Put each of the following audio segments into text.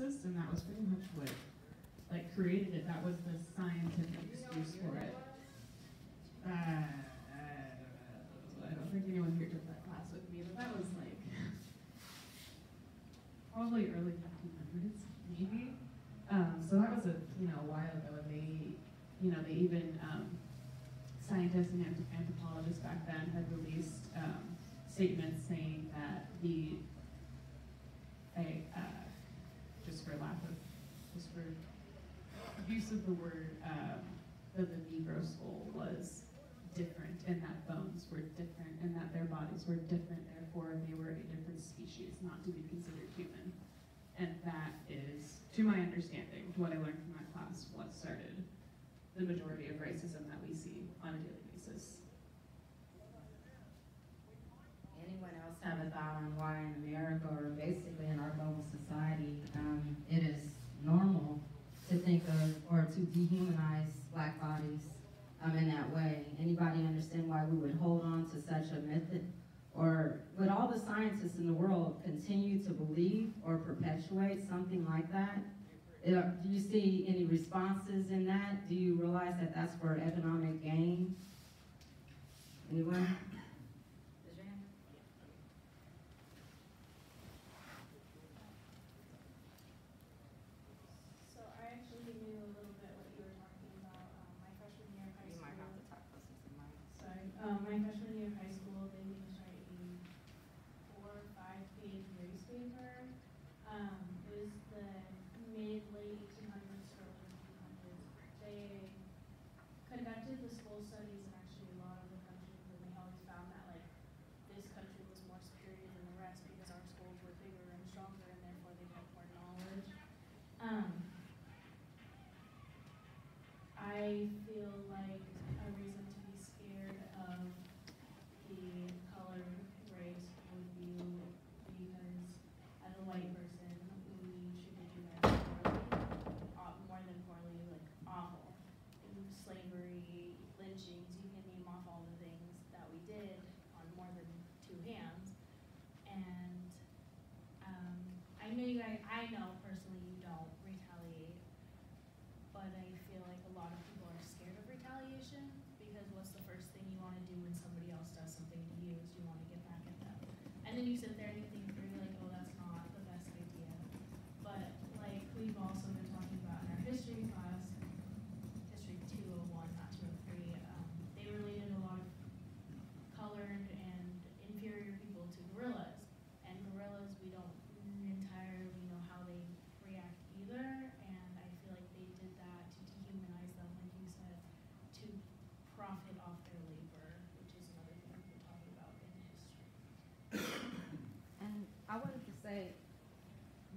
and that was pretty much what like created it. That was the scientific excuse for it. Uh, I don't think anyone here took that class with me, but that was like probably early 1500s, maybe. Um, so that was a you know a while ago, and they you know they even um, scientists and anthropologists back then had released um, statements saying that the a uh, just for lack of just for use of the word um, the Negro soul was different and that bones were different and that their bodies were different, therefore they were a different species, not to be considered human. And that is, to my understanding, what I learned from that class, what started the majority of racism that we see on a daily basis. Anyone else have a thought on why in America or basically in our global society um, it is normal to think of or to dehumanize black bodies um, in that way? Anybody understand why we would hold on to such a method? Or would all the scientists in the world continue to believe or perpetuate something like that? Uh, do you see any responses in that? Do you realize that that's for economic gain? Anyone? So I actually knew a little bit what you were talking about. Um, my freshman year of high You school. might have to talk closer to mine. Sorry. Um, my freshman year of high school, they made us write a four or five page race paper. Um, it was the mid late 1800s, early 1800s. They conducted the school studies in actually a lot of the countries, and they always found that like this country was more superior than the rest because our schools were bigger and stronger, and therefore they had more knowledge. Um, I feel like a reason to be scared of the color race would be because as a white person, we should be treated poorly, aw- more than poorly, like awful. In slavery, lynchings, you can name off all the things that we did on more than two hands. And um, I know you guys, I know personally you don't retaliate but I feel like a lot of people are scared of retaliation because what's the first thing you want to do when somebody else does something to you is you want to get back at them. And you sit there and you think through like, oh, that's not the best idea. But like we've also been talking about in our history class, history 201, not 203, um, they related a lot of colored and inferior people to gorillas. And gorillas, we don't entirely know how they react either. And I feel like they did that to dehumanize them, like you said, to profit off their labor, which is another thing we're talking about in history. And I wanted to say,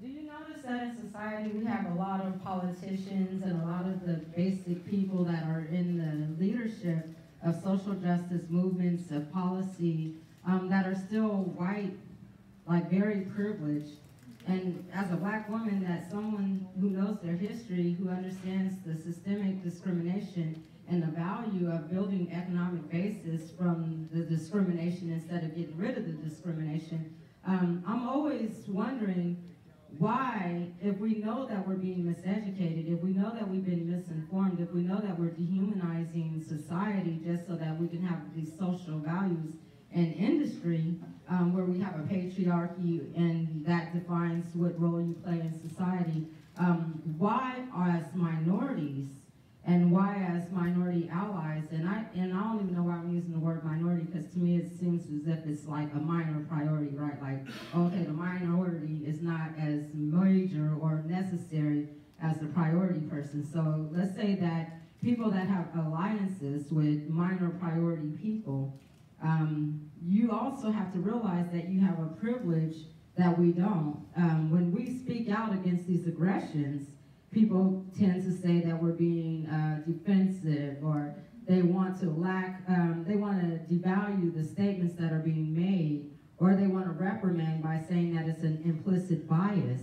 do you notice that in society we have a lot of politicians and a lot of the basic people that are in the leadership of social justice movements, of policy, um, that are still white, like very privileged. And as a black woman, that someone who knows their history, who understands the systemic discrimination and the value of building economic basis from the discrimination instead of getting rid of the discrimination, um, I'm always wondering why, if we know that we're being miseducated, if we know that we've been misinformed, if we know that we're dehumanizing society just so that we can have these social values and industry um, where we have a patriarchy and that defines what role you play in society, um, why as minorities and why as minority allies, and I and I don't even know why I'm using the word minority because to me it seems as if it's like a minor priority, right? Like, okay, the minority is not as major or necessary as the priority person. So let's say that people that have alliances with minor priority people, um, you also have to realize that you have a privilege that we don't. Um, when we speak out against these aggressions, people tend to say that we're being uh, defensive or they want to lack, um, they want to devalue the statements that are being made or they want to reprimand by saying that it's an implicit bias.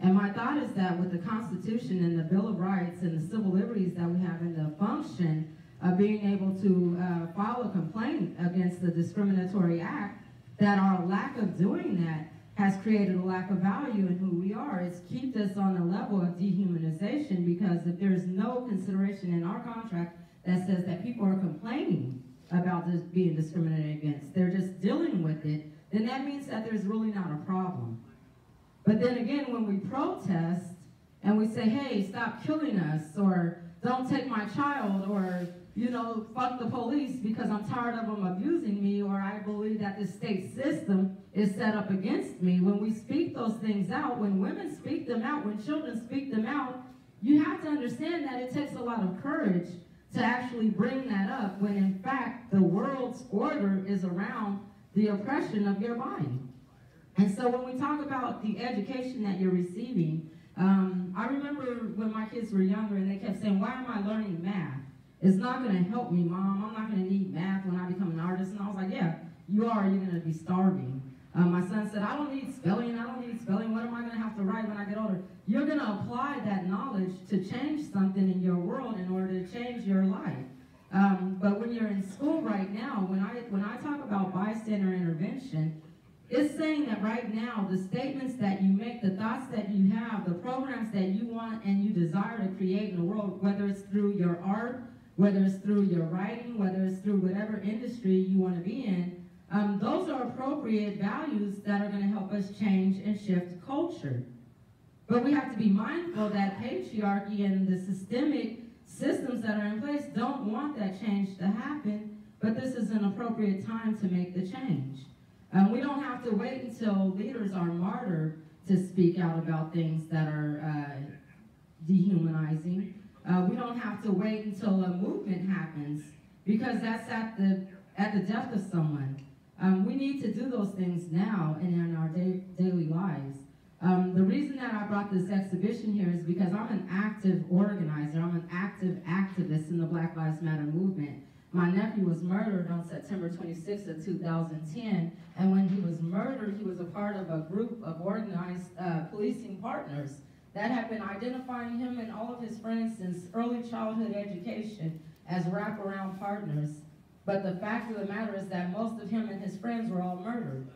And my thought is that with the Constitution and the Bill of Rights and the civil liberties that we have in the function of being able to uh, file a complaint against the discriminatory act, that our lack of doing that has created a lack of value in who we are. It's kept us on a level of dehumanization because if there's no consideration in our contract that says that people are complaining about this being discriminated against, they're just dealing with it, then that means that there's really not a problem. But then again, when we protest and we say, hey, stop killing us, or don't take my child, or, you know, fuck the police because I'm tired of them abusing me, or I believe that the state system is set up against me, when we speak those things out, when women speak them out, when children speak them out, you have to understand that it takes a lot of courage to actually bring that up when in fact the world's order is around the oppression of your body. And so when we talk about the education that you're receiving, um, I remember when my kids were younger and they kept saying, why am I learning math? It's not going to help me, Mom. I'm not going to need math when I become an artist. And I was like, yeah, you are. You're going to be starving. Um, my son said, I don't need spelling. I don't need spelling. What am I going to have to write when I get older? You're going to apply that knowledge to change something in your world in order to change your life. Um, but when you're in school right now, when I, when I talk about bystander intervention, it's saying that right now, the statements that you make, the thoughts that you have, the programs that you want and you desire to create in the world, whether it's through your art, whether it's through your writing, whether it's through whatever industry you want to be in, um, those are appropriate values that are going to help us change and shift culture. But we have to be mindful that patriarchy and the systemic systems that are in place don't want that change to happen, but this is an appropriate time to make the change. Um, we don't have to wait until leaders are martyred to speak out about things that are uh, dehumanizing. Uh, we don't have to wait until a movement happens because that's at the at the death of someone. Um, we need to do those things now and in our day, daily lives. Um, the reason that I brought this exhibition here is because I'm an active organizer. I'm an active activist in the Black Lives Matter movement. My nephew was murdered on September 26th of 2010, and when he was murdered, he was a part of a group of organized uh, policing partners that have been identifying him and all of his friends since early childhood education as wraparound partners. But the fact of the matter is that most of him and his friends were all murdered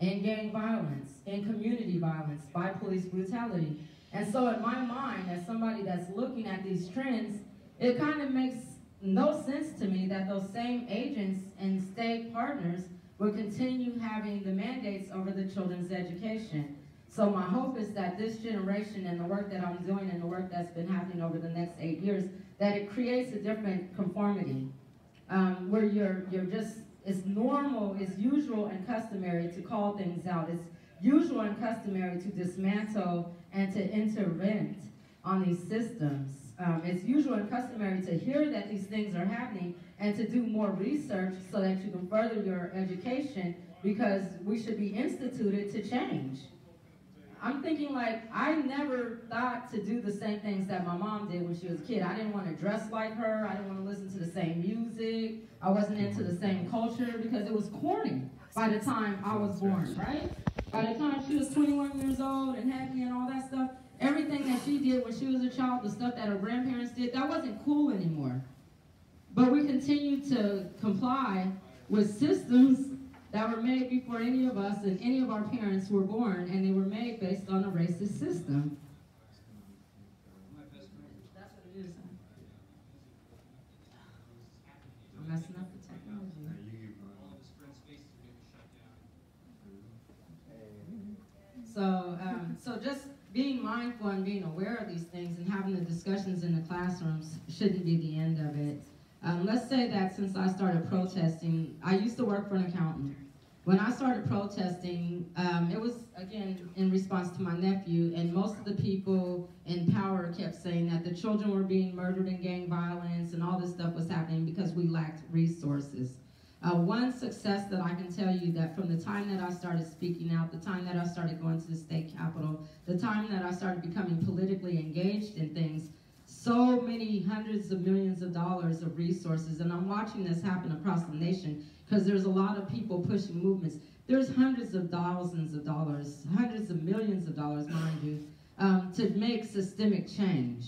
in gang violence, in community violence, by police brutality. And so in my mind, as somebody that's looking at these trends, it kind of makes no sense to me that those same agents and state partners will continue having the mandates over the children's education. So my hope is that this generation and the work that I'm doing and the work that's been happening over the next eight years, that it creates a different conformity um, where you're, you're just, it's normal, it's usual and customary to call things out. It's usual and customary to dismantle and to intervene on these systems. Um, it's usual and customary to hear that these things are happening and to do more research so that you can further your education because we should be instituted to change. I'm thinking like, I never thought to do the same things that my mom did when she was a kid. I didn't want to dress like her. I didn't want to listen to the same music. I wasn't into the same culture because it was corny by the time I was born, right? By the time she was 21 years old and me and all that stuff, everything that she did when she was a child, the stuff that her grandparents did, that wasn't cool anymore. But we continue to comply with systems that were made before any of us and any of our parents were born, and they were made based on a racist system. That's what it is. I'm messing up the technology. So, um, so just being mindful and being aware of these things and having the discussions in the classrooms shouldn't be the end of it. Um, let's say that since I started protesting, I used to work for an accountant. When I started protesting, um, it was, again, in response to my nephew, and most of the people in power kept saying that the children were being murdered in gang violence and all this stuff was happening because we lacked resources. Uh, one success that I can tell you that from the time that I started speaking out, the time that I started going to the state capitol, the time that I started becoming politically engaged in things, so many hundreds of millions of dollars of resources, and I'm watching this happen across the nation because there's a lot of people pushing movements. There's hundreds of thousands of dollars, hundreds of millions of dollars, mind you, um, to make systemic change.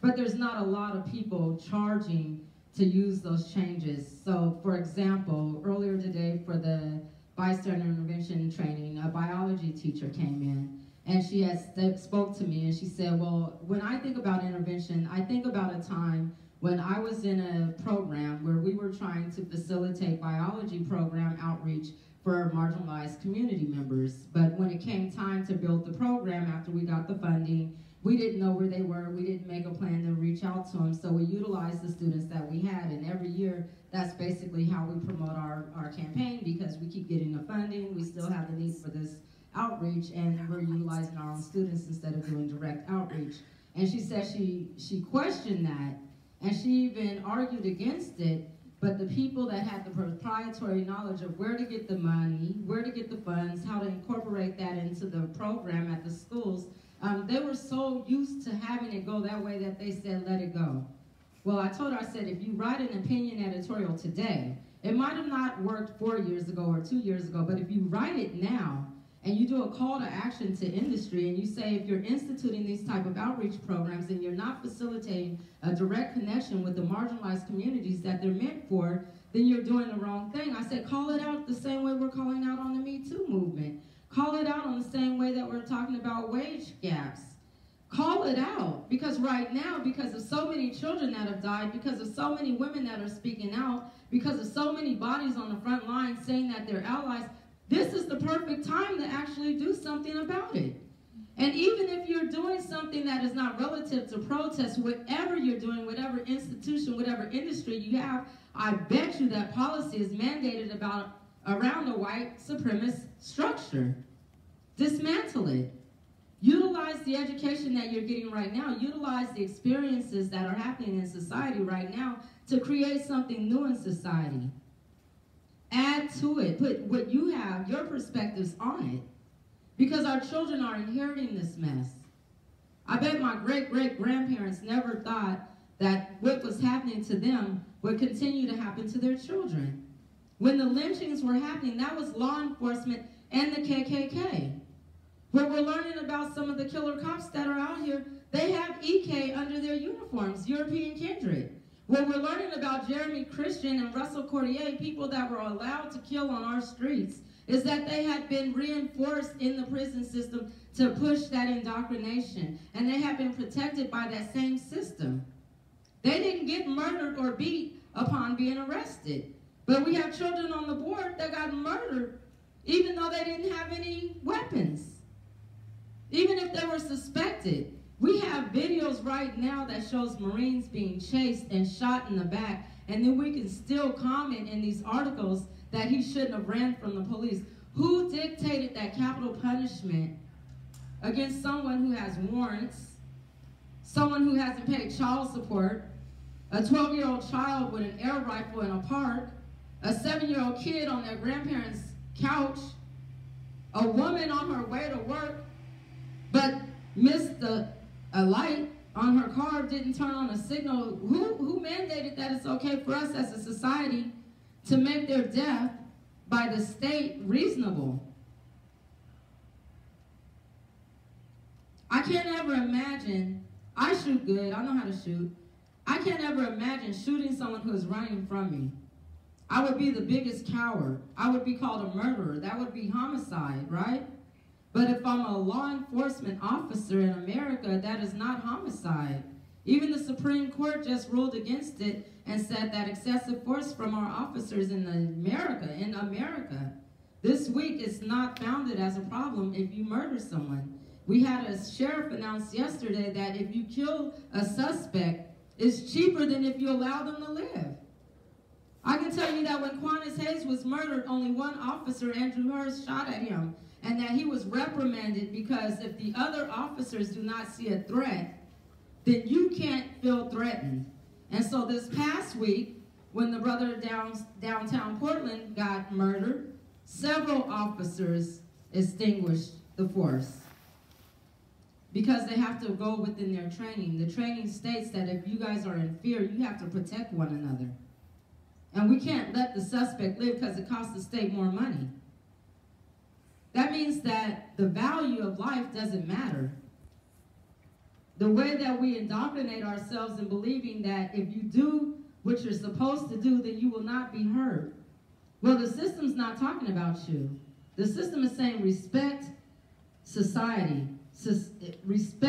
But there's not a lot of people charging to use those changes. So, for example, earlier today for the bystander intervention training, a biology teacher came in and she had spoke to me and she said, well, when I think about intervention, I think about a time when I was in a program where we were trying to facilitate biology program outreach for marginalized community members. But when it came time to build the program after we got the funding, we didn't know where they were. We didn't make a plan to reach out to them. So we utilized the students that we had. And every year, that's basically how we promote our, our campaign because we keep getting the funding. We still have the need for this outreach and we're utilizing our own students instead of doing direct outreach. And she said she, she questioned that and she even argued against it but the people that had the proprietary knowledge of where to get the money, where to get the funds, how to incorporate that into the program at the schools, um, they were so used to having it go that way that they said, let it go. Well, I told her, I said, if you write an opinion editorial today, it might have not worked four years ago or two years ago, but if you write it now, and you do a call to action to industry and you say if you're instituting these type of outreach programs and you're not facilitating a direct connection with the marginalized communities that they're meant for, then you're doing the wrong thing. I said call it out the same way we're calling out on the Me Too movement. Call it out on the same way that we're talking about wage gaps. Call it out because right now, because of so many children that have died, because of so many women that are speaking out, because of so many bodies on the front line saying that they're allies, this is the perfect time to actually do something about it. And even if you're doing something that is not relative to protest, whatever you're doing, whatever institution, whatever industry you have, I bet you that policy is mandated about around a white supremacist structure. Dismantle it. Utilize the education that you're getting right now. Utilize the experiences that are happening in society right now to create something new in society. Add to it. Put what you have, your perspectives on it. Because our children are inheriting this mess. I bet my great great grandparents never thought that what was happening to them would continue to happen to their children. When the lynchings were happening, that was law enforcement and the KKK. Where we're learning about some of the killer cops that are out here, they have EK under their uniforms, European kindred. When we're learning about Jeremy Christian and Russell Courtier, people that were allowed to kill on our streets, is that they had been reinforced in the prison system to push that indoctrination. And they have been protected by that same system. They didn't get murdered or beat upon being arrested. But we have children on the board that got murdered even though they didn't have any weapons. Even if they were suspected. We have videos right now that shows Marines being chased and shot in the back, and then we can still comment in these articles that he shouldn't have ran from the police. Who dictated that capital punishment against someone who has warrants, someone who hasn't paid child support, a 12-year-old child with an air rifle in a park, a seven-year-old kid on their grandparents' couch, a woman on her way to work, but missed the a light on her car didn't turn on a signal. Who, who mandated that it's okay for us as a society to make their death by the state reasonable? I can't ever imagine, I shoot good, I know how to shoot. I can't ever imagine shooting someone who is running from me. I would be the biggest coward. I would be called a murderer. That would be homicide, right? But if I'm a law enforcement officer in America, that is not homicide. Even the Supreme Court just ruled against it and said that excessive force from our officers in America, in America, this week is not founded as a problem if you murder someone. We had a sheriff announce yesterday that if you kill a suspect, it's cheaper than if you allow them to live. I can tell you that when Quanice Hayes was murdered, only one officer, Andrew Hearst, shot at him and that he was reprimanded because if the other officers do not see a threat, then you can't feel threatened. And so this past week, when the brother down, downtown Portland got murdered, several officers extinguished the force because they have to go within their training. The training states that if you guys are in fear, you have to protect one another. And we can't let the suspect live because it costs the state more money. That means that the value of life doesn't matter. The way that we indoctrinate ourselves in believing that if you do what you're supposed to do, then you will not be hurt. Well, the system's not talking about you. The system is saying respect society, sus- respect